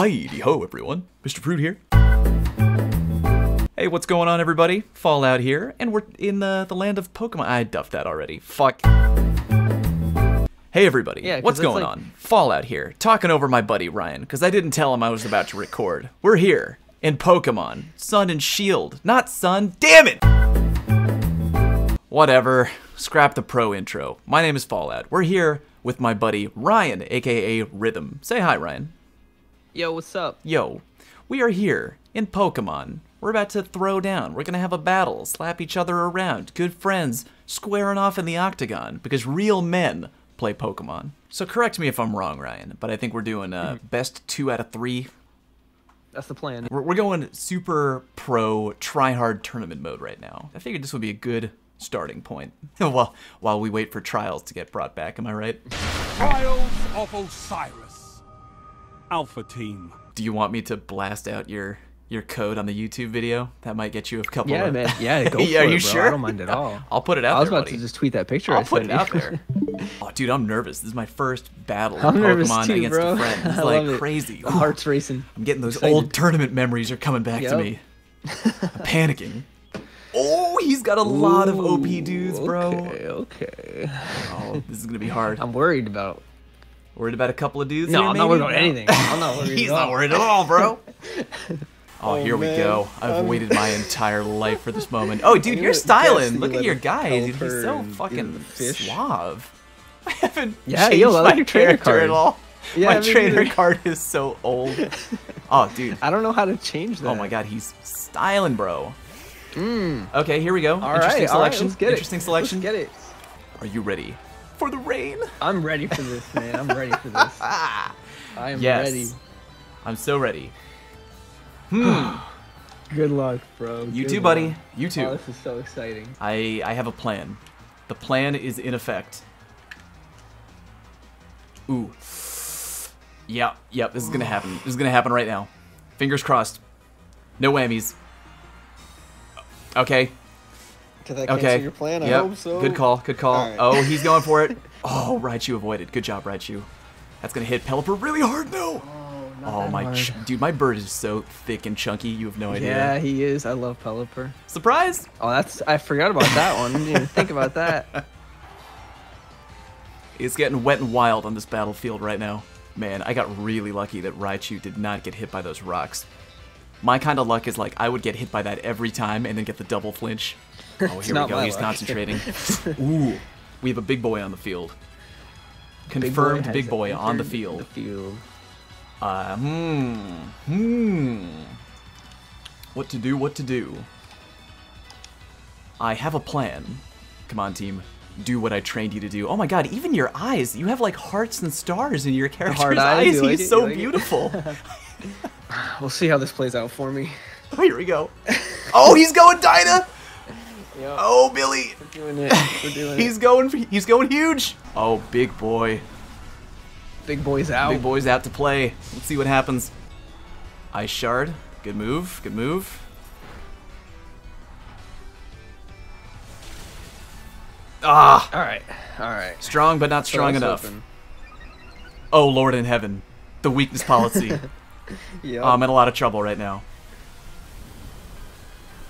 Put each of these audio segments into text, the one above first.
Heidi ho, everyone. Mr. Fruit here. Hey, what's going on, everybody? Fallout here, and we're in the, the land of Pokemon. I duffed that already. Fuck. Hey, everybody. Yeah, what's going like- on? Fallout here, talking over my buddy Ryan, because I didn't tell him I was about to record. We're here in Pokemon Sun and Shield. Not Sun. Damn it! Whatever. Scrap the pro intro. My name is Fallout. We're here with my buddy Ryan, aka Rhythm. Say hi, Ryan. Yo, what's up? Yo, we are here in Pokemon. We're about to throw down. We're gonna have a battle, slap each other around, good friends, squaring off in the octagon, because real men play Pokemon. So correct me if I'm wrong, Ryan, but I think we're doing uh, best two out of three. That's the plan. We're, we're going super pro try hard tournament mode right now. I figured this would be a good starting point while while we wait for trials to get brought back. Am I right? Trials of Osiris. Alpha Team. Do you want me to blast out your your code on the YouTube video? That might get you a couple. Yeah, of... man. Yeah, go for Yeah, are it, you bro. sure? I don't mind at all. I'll put it out I was there, about buddy. to just tweet that picture. I I'll put it out there. oh, dude, I'm nervous. This is my first battle of I'm nervous Pokemon too, against bro. a friend. It's I like love it. crazy. The heart's racing. I'm getting those excited. old tournament memories are coming back to me. I'm panicking. Oh, he's got a lot of OP dudes, bro. Okay, okay. Oh, this is gonna be hard. I'm worried about. Worried about a couple of dudes. No, here, I'm not worried about anything. I'm not worried. He's at not worried at all, bro. Oh, Oh, here we go. I've I'm- waited my entire life for this moment. Oh, dude, you're styling. Look at your let guy. Dude, he's so fucking the fish. suave. I haven't Yeah, changed yo, I like my your trainer card. at all. Yeah, my me trainer neither. card is so old. Oh, dude. I don't know how to change that. Oh my god, he's styling, bro. Mm. Okay, here we go. All Interesting right, all right, selection. let's get it. Interesting selection. Let's get it. Are you ready for the rain? I'm ready for this, man. I'm ready for this. I am Yes. ready. I'm so ready. Hmm. Good luck, bro. You Good too, luck. buddy. You too. Oh, this is so exciting. I I have a plan. The plan is in effect. Ooh. Yep, yep, this is gonna happen. This is gonna happen right now. Fingers crossed. No whammies. Okay, Did that cancel okay. your plan? I Yep. hope so. Good call, good call. Alright. Oh, he's going for it. Oh, Raichu avoided. Good job, Raichu. That's gonna hit Pelipper really hard though. Oh, oh my, ch- dude, my bird is so thick and chunky. You have no idea. Yeah, he is. I love Pelipper. Surprise! Oh, that's I forgot about that one. Didn't even think about that. It's getting wet and wild on this battlefield right now. Man, I got really lucky that Raichu did not get hit by those rocks. My kind of luck is like I would get hit by that every time and then get the double flinch. Oh, here we go. He's luck. concentrating. Ooh, we have a big boy on the field. Big Confirmed big boy on the field. The field. Uh, hmm, hmm. What to do? What to do? I have a plan. Come on, team. Do what I trained you to do. Oh my god, even your eyes. You have like hearts and stars in your character's eyes, like He's it? so like beautiful. We'll see how this plays out for me. oh, here we go. Oh, he's going Dinah. Yep. Oh, Billy. We're doing it. We're doing He's it. going. He's going huge. Oh, big boy. Big boy's out. Big boy's out to play. Let's see what happens. Ice shard. Good move. Good move. Ah, All right. All right. strong but not strong enough. Oh Lord in heaven, the weakness policy. Yeah. Oh, I'm in a lot of trouble right now.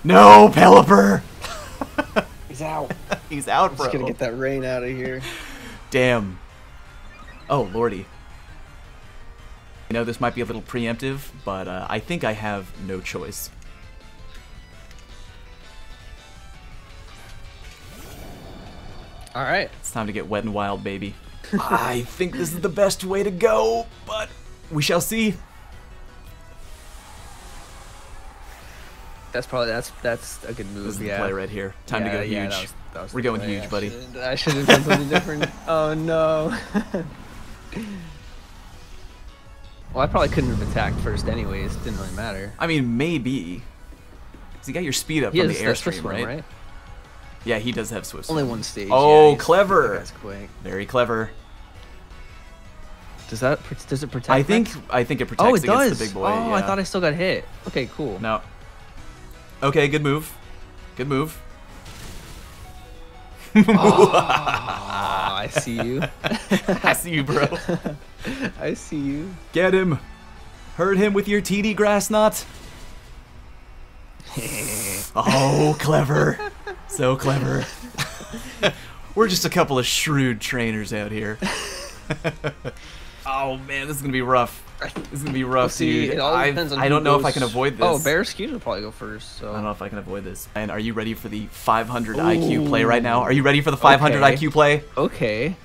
No, Pelipper. he's out. He's out, bro. Just gonna get that rain out of here. Damn. Oh, lordy. You know, this might be a little preemptive, but uh, I think I have no choice. All right. It's time to get wet and wild, baby. I think this is the best way to go, but we shall see. That's probably that's that's a good move. This is yeah. the play right here. Time to Yeah, go yeah, huge. that was- that was We're going play. huge, I buddy. I should have done something different. Oh no. well, I probably couldn't have attacked first, anyways. Didn't really matter. I mean, maybe. 'Cause you got your speed up He from has the airstream, right? right? Yeah, he does have Swift. Only one stage. Oh, yeah, clever. That's quick. Very clever. Does that does it protect? I think next? I think it protects Oh, it against does. the big boy. oh, I thought I still got hit. Okay, cool. No. Okay, good move. Good move. Ah, I see you. I see you, bro. I see you. Get him. Hurt him with your TD grass knot. oh, clever. So clever. We're just a couple of shrewd trainers out here. Oh man, this is gonna be rough. This is gonna be rough, See, dude. it all depends on I who don't know if I can avoid oh, this. Oh, Barraskewda will probably go first. So I don't know if I can avoid this. And are you ready for the 500 IQ play right now? Are you ready for the 500 Okay. IQ play? Okay.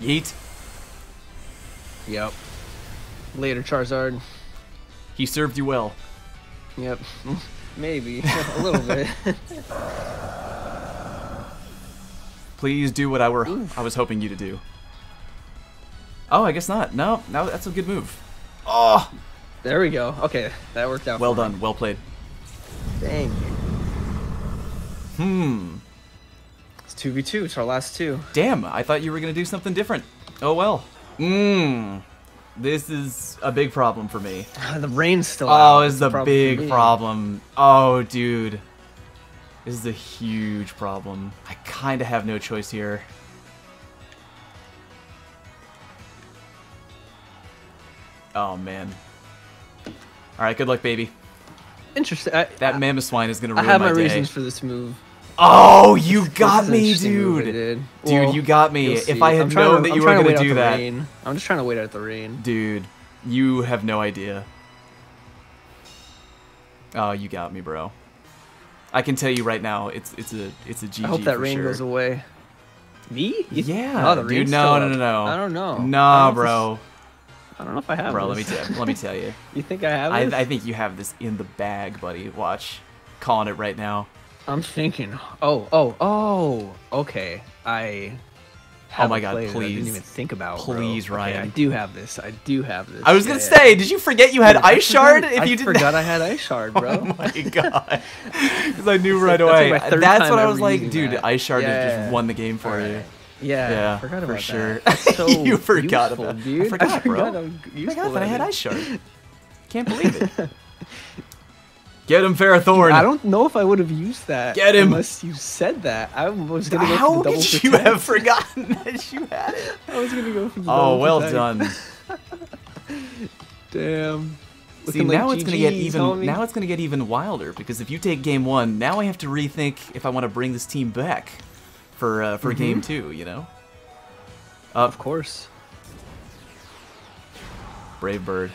Yeet. Yep. Later, Charizard. He served you well. Yep. Maybe a little bit. Please do what I were I was hoping you to do. Oh, I guess not. No, no, that's a good move. Oh, there we go. Okay, that worked out. well me. done. Well played. Dang. Hmm. It's two v two. It's our last two. Damn, I thought you were gonna do something different. Oh well. Mmm. This is a big problem for me. the rain's still. Oh, this is a problem big problem. Oh, dude. This is a huge problem. I kind of have no choice here. Oh, man. Alright, good luck, baby. Interesting. I, That I, Mamoswine is gonna I have my, my reasons for this move. Oh, you This got me, interesting move I dude. Dude, Well, you got me. If. I had known to- that you were gonna wait do that, rain. I'm just trying to wait out the rain. dude, you have no idea. Oh, you got me, bro. I can tell you right now, it's it's a it's a GG I hope that rain sure. goes away. Me? You- Yeah, Oh, the dude. No, no, no, no. I don't know. Nah, don't bro. I don't know if I have. Bro, let me tell let me tell you. You think I have I this? I think you have this in the bag, buddy. Watch, calling it right now. I'm thinking. Oh, oh, oh. Okay. I. Oh my God, that I didn't even think about. bro. Please, Okay, Ryan. I do have this. I do have this. I was Yeah, gonna yeah. say, did you forget you had Dude, ice shard? forgot- If I you didn't, forgot I had ice shard, oh bro. Oh my god! Because I knew right like- that's away. like That's what I was like, dude. that. Ice shard Yeah. just won the game for you. Yeah, Yeah, I forgot for about sure. that. So You forgot useful, about- I dude. forgot, bro. how Oh my useful god, but I had ice shard. Can't believe it. Get him, Ferrothorn. I don't know if I would have used that. Get him. Unless you said that. I was gonna go How for the double could you protect. have forgotten that you had it? I was gonna go for the Oh, well protect. done. Damn. See, like now it's gonna get even. Now it's gonna get even wilder because if you take game one, now I have to rethink if I want to bring this team back for uh, for game two. You know. Up, Of course. Brave Bird.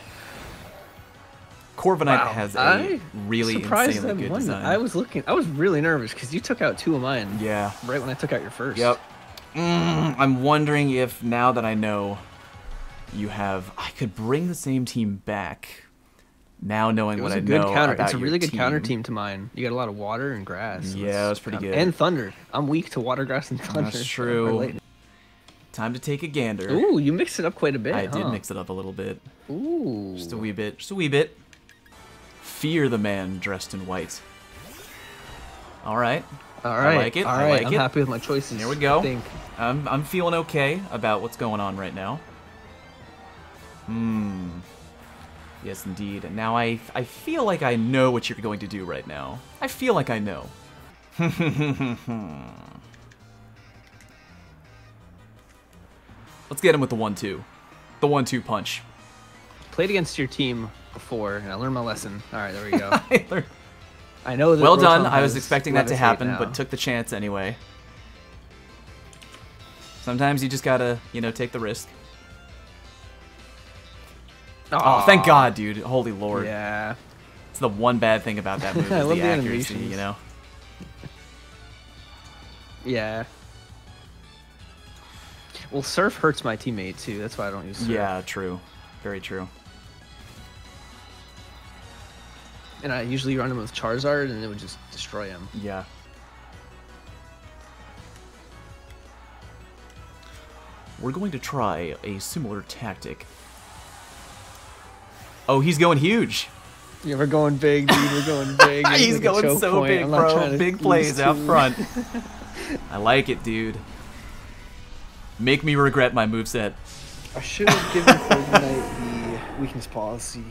Corviknight Wow. has a I really surprised insanely I good design. I was looking. I was really nervous because you took out two of mine Yeah. right when I took out your first. Yep. Mm, I'm wondering if now that I know you have, I could bring the same team back. Now knowing It what was I a good know counter. about It's a really good counter team to mine. You got a lot of water and grass. so Yeah, it was pretty good. And thunder. I'm weak to water, grass, and thunder. That's true. Time to take a gander. Ooh, you mixed it up quite a bit. I did mix it up a little bit, Ooh. just a wee bit, just a wee bit. Fear the man dressed in white. All right, All right. I like it, All I right. like I'm it. happy with my choices. Here we go. I think. I'm I'm feeling okay about what's going on right now. Hmm. Yes, indeed. And now I I feel like I know what you're going to do right now. I feel like I know. Let's get him with the one-two, the one-two punch. Played against your team before, and I learned my lesson. All right, there we go. well I know that. Well done. I was expecting that to happen, now. but took the chance anyway. Sometimes you just gotta, you know, take the risk. Oh, thank God, dude! Holy Lord! Yeah. It's the one bad thing about that move I love the the accuracy, animations. you know. Yeah. Well, Surf hurts my teammate too. That's why I don't use Surf. Yeah, true. Very true. And I usually run him with Charizard, and it would just destroy him. Yeah. We're going to try a similar tactic. Oh, he's going huge. Yeah, we're going big, dude. We're going big. He's like going so point. big, bro. Big lose plays out front. I like it, dude. Make me regret my moveset. I should have given Fortnite the weakness policy.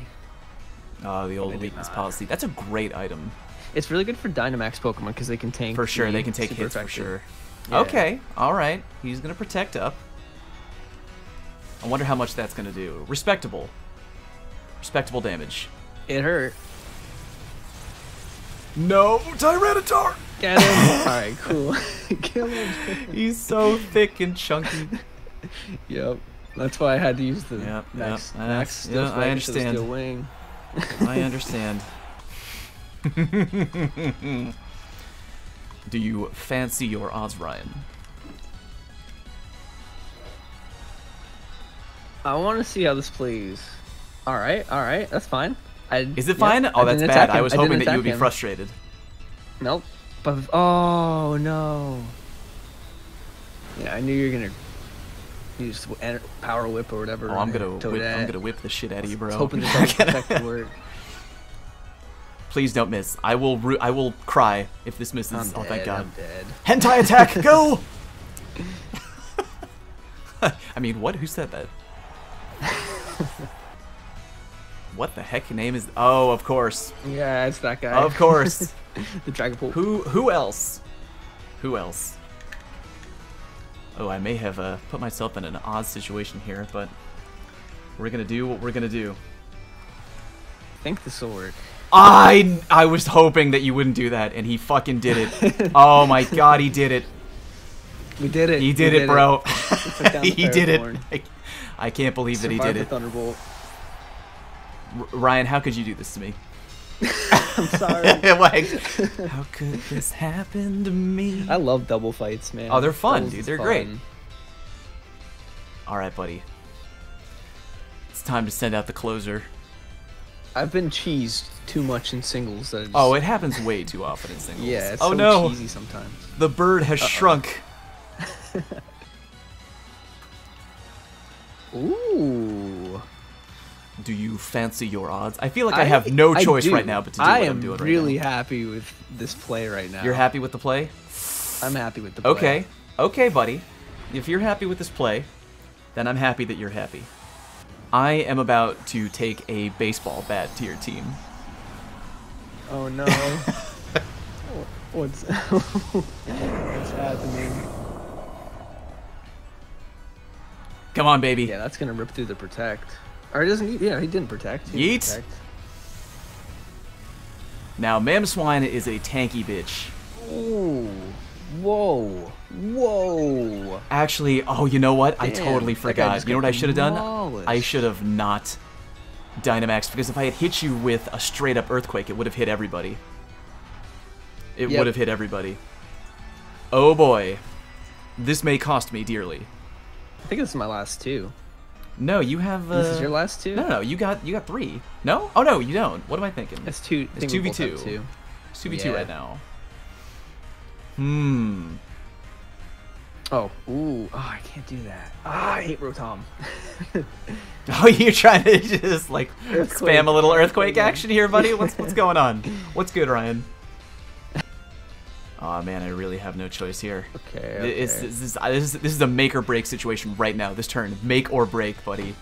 Oh, the old did weakness not. policy. That's a great item. It's really good for Dynamax Pokemon because they can tank. For sure, they can take super hits for sure. Yeah. Okay, all right. He's gonna protect up. I wonder how much that's gonna do. Respectable. Respectable damage. It hurt. No, Tyranitar! Get him. All right, cool. Kill him. He's so thick and chunky. Yep. That's why I had to use the Yep, max, yep, max that's- yeah, I strike instead of understand. I understand. Do you fancy your odds, Ryan? I want to see how this plays. All right, all right, that's fine. I, Is it fine? I Oh, that's bad. attack I was didn't hoping that you would be him. frustrated. Nope. But oh no. Yeah, I knew you were gonna use power whip or whatever. Oh, I'm gonna whip, I'm gonna whip the shit out of you, bro. Hoping protect would work. Please don't miss. I will. I will cry if this misses. I'm oh, dead. thank God. I'm dead. Hentai attack, go! I mean, what? Who said that? what the heck name is? Oh, of course, Yeah, it's that guy. of course. the Dragapult. who? Who else? Who else? Oh, I may have uh, put myself in an odd situation here, but we're gonna do what we're gonna do. I think this will work. I I was hoping that you wouldn't do that, and he fucking did it. oh my god, he did it. We did it. He did it, bro. the he did it. I, I can't believe that he Survived did it. Thunderbolt. R- Ryan, how could you do this to me? I'm sorry. like, how could this happen to me? I love double fights, man. Oh, they're fun, Doubles dude. They're great. All right, buddy. It's time to send out the closer. I've been cheesed too much in singles. Just, Oh, it happens way too often in singles. yeah. It's oh so no, cheesy sometimes. the bird has shrunk. Ooh. Do you fancy your odds? I feel like I, I have no choice right now but to do I what I'm doing right really happy with this play right now. You're happy with the play? I'm happy with the play. Okay, okay, buddy. If you're happy with this play, then I'm happy that you're happy. I am about to take a baseball bat to your team. Oh no. What's What's happening? Come on, baby. Yeah, that's gonna rip through the protect. Or he doesn't. Yeah, he didn't protect. He Yeet. protect. Now, Mamoswine is a tanky bitch. Ooh. Whoa. Whoa. Actually, oh, you know what? I totally forgot. You know what I should have done? I should have not Dynamax because if I had hit you with a straight up earthquake, it would have hit everybody. It Yep. would have hit everybody. Oh boy. This may cost me dearly. I think this is my last two. No, you have. Uh, This is your last two. No, no, you got you got three. No? Oh no, you don't. What am I thinking? It's two. I It's we both 2v2. two. It's 2v2 right now. Hmm. Oh. Ooh. Oh, I can't do that. Ah, I hate Rotom. Oh, you're trying to just like Earthquake. spam a little earthquake action here, buddy? What's what's going on? What's good, Ryan? Oh man, I really have no choice here. Okay. Okay. this, is, uh, this, is, this is a make or break situation right now. This turn, make or break, buddy.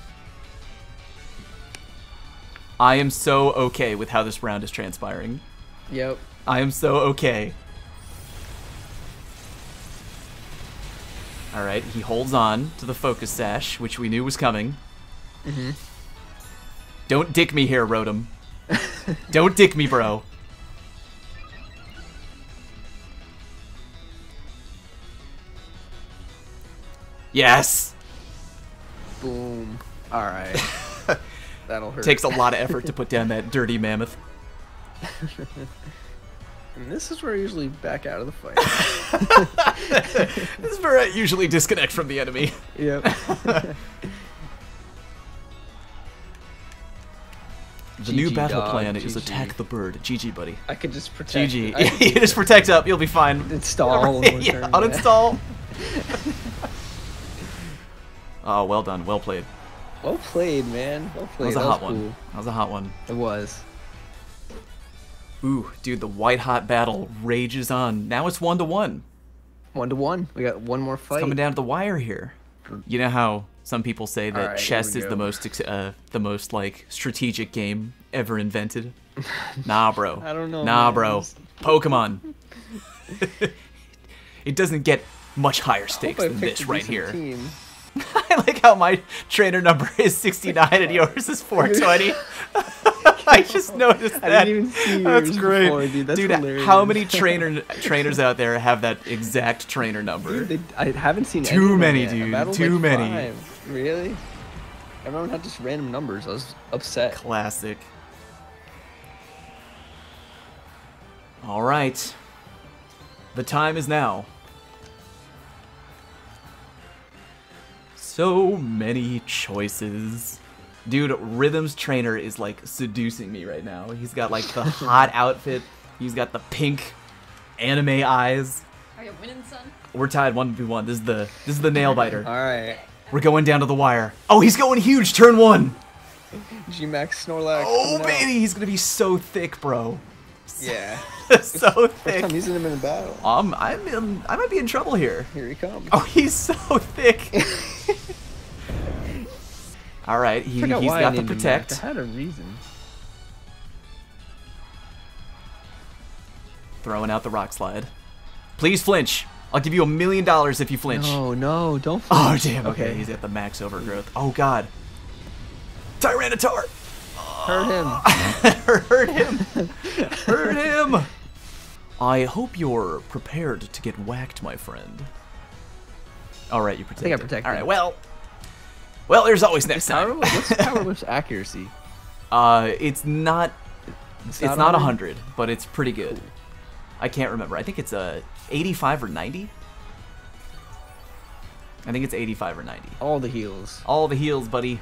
I am so okay with how this round is transpiring. Yep. I am so okay. Alright, he holds on to the focus sash, which we knew was coming. Mhm. Don't dick me here, Rotom. Don't dick me, bro. Yes! Boom. All right. That'll hurt. Takes a lot of effort to put down that dirty mammoth. And this is where I usually back out of the fight. This is where I usually disconnect from the enemy. yep. The new battle dog, plan is attack the bird. GG, buddy. I could just protect. GG. You just protect up, you'll be fine. install. in yeah, uninstall. Oh, well done. Well played. Well played, man. Well That was a That hot cool. one. That was a hot one. It was. Ooh, dude, the white hot battle rages on. Now it's one to one. One to one. We got one more fight. It's coming down to the wire here. You know how some people say that here chess is the most uh, the most like strategic game ever invented? nah, bro. I don't know, Nah, man. bro. Pokemon. it doesn't get much higher stakes than this right here. Team. I like how my trainer number is 69 and yours is 420. I just noticed that. I didn't even see That's great. before, dude. That's hilarious. how many trainer trainers out there have that exact trainer number? Dude, they, I haven't seen Too any of them many, yet. dude. Too like, many. five. Really? Everyone had just random numbers. I was upset. Classic. All right. The time is now. So many choices. Dude, Rhythm's trainer is like seducing me right now. He's got like the hot outfit. He's got the pink anime eyes. Are you winning, son? We're tied 1v1. This is the this is the nail biter. All right. We're going down to the wire. Oh, he's going huge. Turn 1. G-Max Snorlax. Oh, coming out. baby, he's going to be so thick, bro. Yeah. so First thick. time using him in a battle. Um, I'm in, I might be in trouble here. Here he comes. Oh, he's so thick. All right, he, Forgot he's why I got the protect. I had a reason. Throwing out the rock slide. Please flinch. I'll give you a million dollars if you flinch. No, no, don't. Oh damn. Okay. he's got the max overgrowth. Oh god. Tyranitar. Hurt him. Hurt him. Hurt him. I hope you're prepared to get whacked, my friend. All right, you protect. I think I protected. All right. Well. Well, there's always next time. What's Power Whip's accuracy? Uh, it's not. It's, not not 100? 100, but it's pretty good. I can't remember. I think it's a 85 or 90. I think it's 85 or 90. All the heals. All the heals, buddy.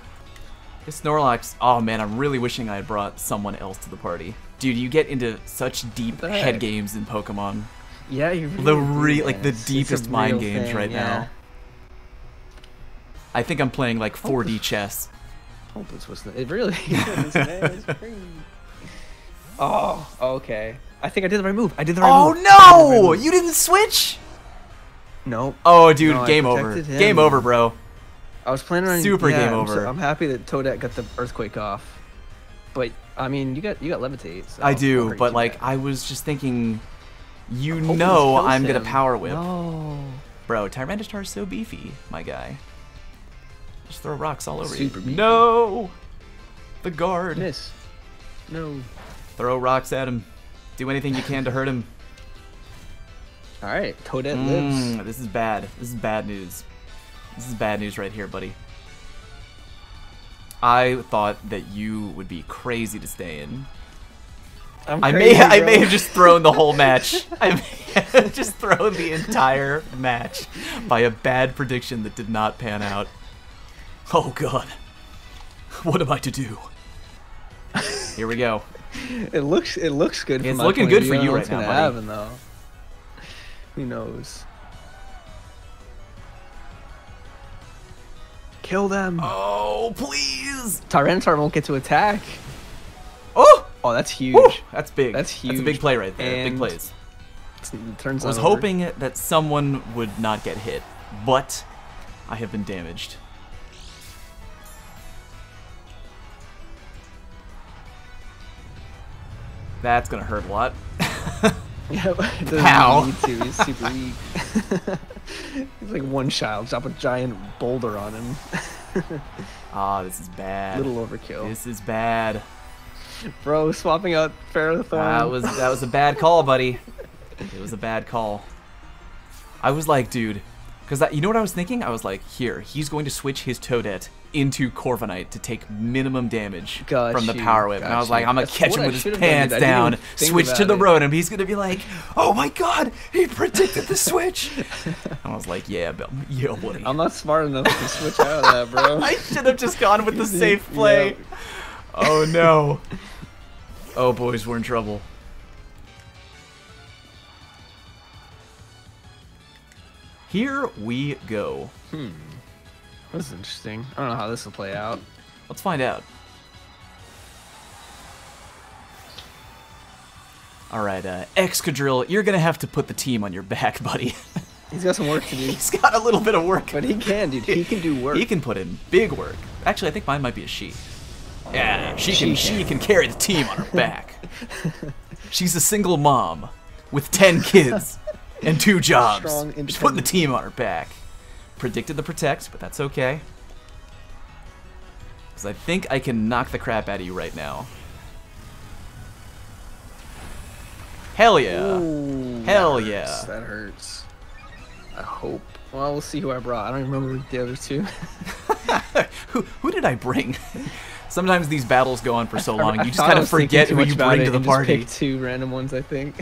This Snorlax. Oh man, I'm really wishing I had brought someone else to the party. Dude, you get into such deep head games in Pokemon. Yeah, you really The re- like the It's- it's a deepest mind games thing, right yeah. now. I think I'm playing like 4D chess. Hope this was the, it really is, man. Oh, okay. I think I did the right move. I did the right Oh move. I did the right no! You didn't switch? Nope. Oh, dude, No, game over. him. Game over, bro. I was planning on Super yeah, game I'm so- over. I'm happy that Toadette got the earthquake off, but I mean, you got you got levitate. So I do, but like bad. I was just thinking, you know I'm gonna power whip, No. bro. Tyranitar is so beefy, my guy. Just throw rocks all over Super you. beefy. No, the guard. Miss. No. Throw rocks at him. Do anything you can to hurt him. All right, Toadette lives. Mm, this is bad. This is bad news. This is bad news right here, buddy. I thought that you would be crazy to stay in. I'm I crazy, may I may have just thrown the whole match. I may have just thrown the entire match by a bad prediction that did not pan out. Oh god. What am I to do? Here we go. It looks it looks good. from It's looking point good for you don't right now, gonna buddy. happen, though. Who knows? Kill them. Oh, please. Tyranitar won't get to attack. Oh! Oh, that's huge. Woo! That's big. That's huge. That's a big play right there. big plays. Turns I was over. hoping that someone would not get hit, but I have been damaged. That's gonna hurt a lot. Yeah, it doesn't need to. He's super weak. He's like one child. Drop a giant boulder on him. Ah, this is bad. Little overkill. This is bad. Bro, swapping out Ferrothorn. That was that was a bad call, buddy. It was a bad call. I was like, dude, because you know what I was thinking? I was like, here, he's going to switch his Toadette into Corviknight to take minimum damage Got from the you, Power Whip. and I was like. I'm gonna catch what him I with his done, pants dude. I didn't down, switch to the it. road, and he's gonna be like, oh my god, he predicted the switch. and I was like, yeah, Bill, yeah. I'm not smart enough to switch out of that, bro. I should have just gone with the safe play. Yeah. Oh no. Oh boys, we're in trouble. Here we go. This is interesting. I don't know how this will play out. Let's find out. All right, uh, Excadrill, you're gonna have to put the team on your back, buddy. He's got some work to do. He's got a little bit of work. But he can, dude. He can do work. He can put in big work. Actually, I think mine might be a she. Yeah, she can. She She can carry the team on her back. She's a single mom with ten kids and two jobs. She's putting the team on her back. predicted the protect, but that's okay. Because I think I can knock the crap out of you right now. Hell yeah. Ooh, Hell that hurts. yeah. That hurts. I hope. Well, we'll see who I brought. I don't even remember the other two. who, who did I bring? Sometimes these battles go on for so long, I you just kind of forget who you bring to the just party. picked two random ones, I think.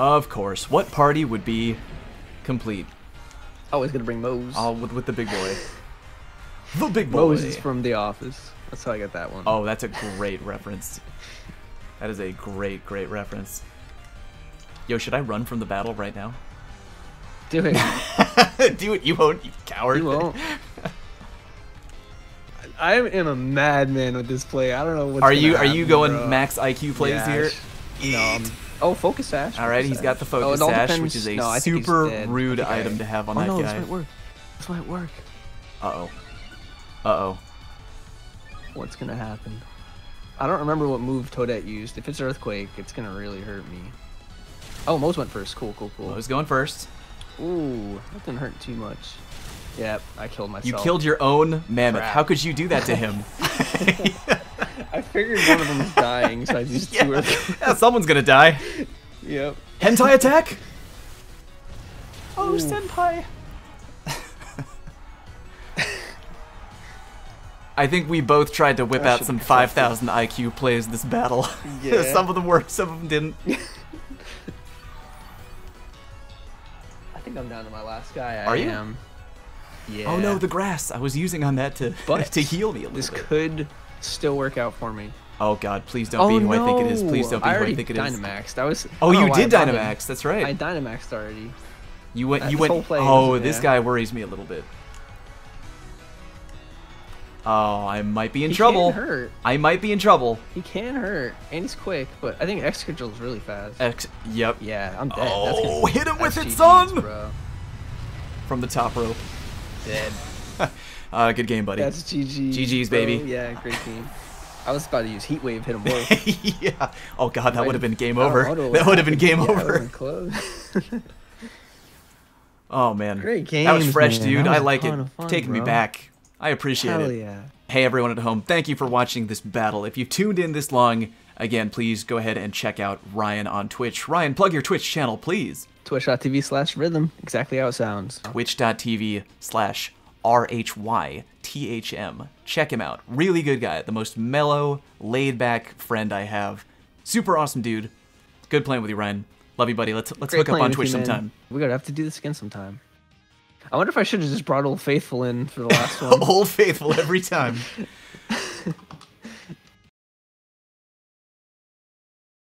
Of course. What party would be complete? Always gonna bring Mose. All with, with the big boy. The big boy. Mose is from The Office. That's how I got that one. Oh, that's a great reference. That is a great, great reference. Yo, should I run from the battle right now? do it. Do it, you won't, you coward. You won't. I am in a madman with this play. I don't know what's Are you are you happen, going bro. max IQ plays Yeah, here? No. I'm- oh, focus sash. All right, focus he's got the sash. Oh, focus all sash, depends- which is a no, I think he's super rude think I- item to have on oh, that no, guy. This might work. This might work. Uh oh. Uh oh. What's gonna happen? I don't remember what move Toadette used. If it's Earthquake, it's gonna really hurt me. Oh, Mose went first. Cool, cool, cool. Who's going first? Ooh, that didn't hurt too much. Yep, I killed myself. You killed your own mammoth. Crap. How could you do that to him? I figured one of them was dying, so I used two yeah. Earthquake. yeah, someone's gonna die. Yep. Hentai attack! Oh, Ooh. senpai. I think we both tried to whip I out some 5,000 IQ plays this battle. Yeah. some of them worked, some of them didn't. I think I'm down to my last guy. I Are you? am. Yeah. Oh no, the grass. I was using on that to But to heal me a little This bit. could still work out for me. Oh god, please don't oh be who no! I think it is. Please don't be I who I think it is. Dynamaxed. I was. Oh, I you did I brought him. Dynamax. That's right. I Dynamaxed already. you went. You went. oh, is- this yeah. guy worries me a little bit. Oh, I might be in he trouble. Can hurt. I might be in trouble. He can hurt, and he's quick. But I think Excadrill is really fast. X. Yep. yeah, I'm dead. Oh, hit him with it, son! Bro. From the top rope. Dead. Uh, good game, buddy. That's GG. GG's, baby. Yeah, great game. I was about to use Heat Wave, hit him yeah. Oh god, that would have been game over. That would have been game. Yeah, over. been close. Oh man. Great game. That was fresh, man. dude. That I like it. fun, Taking me back. I appreciate Hell it. yeah. Hey everyone at home, thank you for watching this battle. If you've tuned in this long, again, please go ahead and check out Ryan on Twitch. Ryan, plug your Twitch channel, please. Twitch.tv slash rhythm. Exactly how it sounds. Twitch.tv slash RHYTHM. Check him out. Really good guy. The most mellow, laid back friend I have. Super awesome dude. Good playing with you, Ryan. Love you, buddy. Let's let's Great hook up on Twitch you, sometime. We're gonna have to do this again sometime. I wonder if I should have just brought Old Faithful in for the last one. Old faithful every time.